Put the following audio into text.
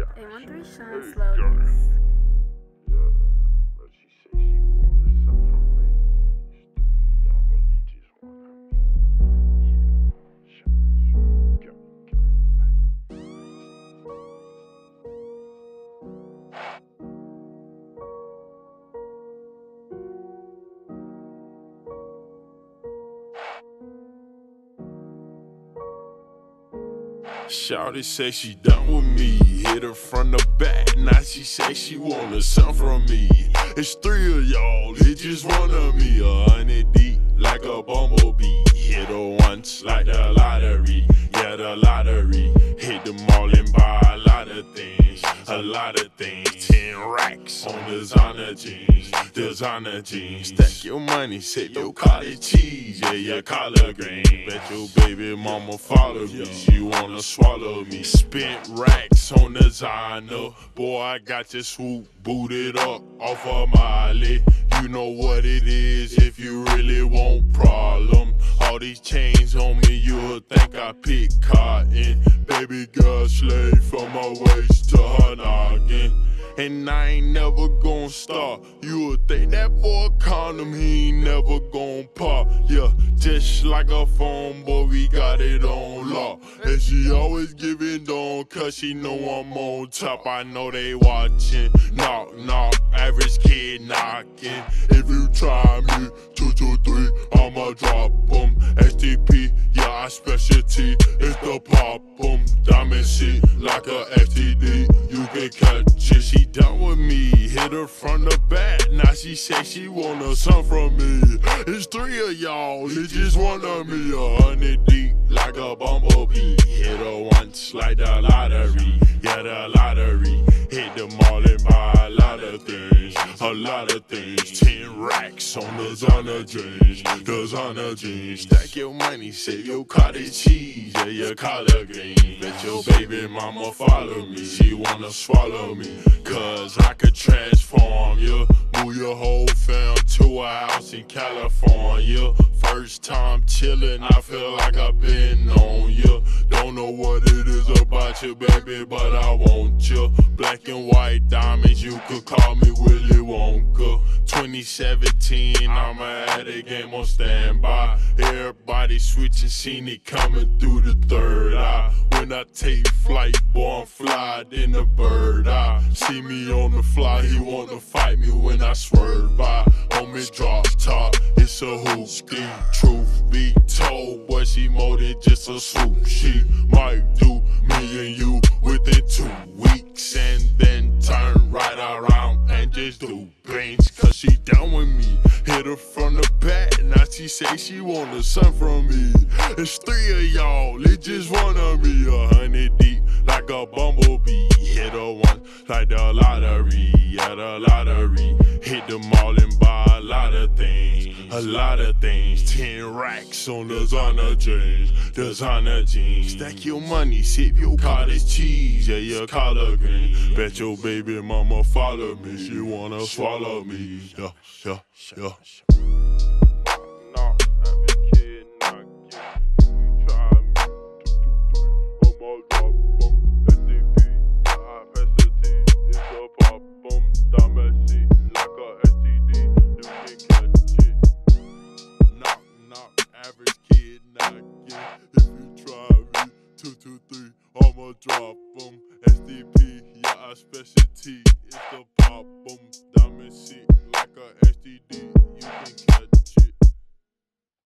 813 Shonn Slow. Shawty say she done with me, hit her from the back. Now she say she wanna something from me. It's three of y'all, it just one of me. A hundred deep like a bumblebee. Hit her once like the lottery, yeah the lottery. Hit them all and buy a lot of things, a lot of things. Racks on designer jeans, designer jeans. Stack your money, save your cottage cheese, yeah your collard green. Bet your baby mama follow me, she wanna swallow me. Spent racks on designer, boy I got your swoop booted up off of Miley. You know what it is if you really want problem. All these chains on me, you'll think I pick cotton. Baby girl slave from my waist to her. And I ain't never gon' stop. You would think that boy condom, he ain't never gon' pop. Yeah, just like a phone, boy, we got it on lock. And she always giving down, cause she know I'm on top. I know they watching. Knock, knock, average kid knocking. If you try me, two, two, three, I'ma drop 'em. STP, yeah, our specialty is the pop pop 'em. Diamond shit like a STD, catch. She done with me, hit her from the back. Now she say she want a son from me. It's three of y'all, it's just one of me. A hundred deep like a bumblebee. Hit her once like the lottery, yeah, the lottery. Hit them all in my things, a lot of things. Ten racks on designer jeans, designer jeans. Stack your money, save your cottage cheese, yeah, your collard green. Bet your baby mama follow me, she wanna swallow me. Cause I could transform you, move your whole fam to a house in California. First time chillin', I feel like I've been on you. Don't know what it is about you, baby, but I want you. Black and white diamonds, you could call me Wonka. 2017, I'ma add a game on standby. Everybody switching, seen it coming through the third eye. When I take flight, boy, I'm fly in the bird eye. See me on the fly, he wanna fight me when I swerve by. Me drop top, it's a hoop. Truth be told, boy, she more than just a swoop. She Hit her from the back, now she say she want a son from me. It's three of y'all, it just one of me. A hundred deep like a bumblebee. Hit her once like the lottery, yeah, the lottery. Hit them all and buy a lot of things, a lot of things. Ten racks on the designer jeans, The designer jeans. Stack your money, sip your cottage cheese, yeah, your collard green. Bet your baby mama follow me, she wanna swallow me, yeah, yeah, yeah. My specialty is the problem. Diamond shit like a STD. You can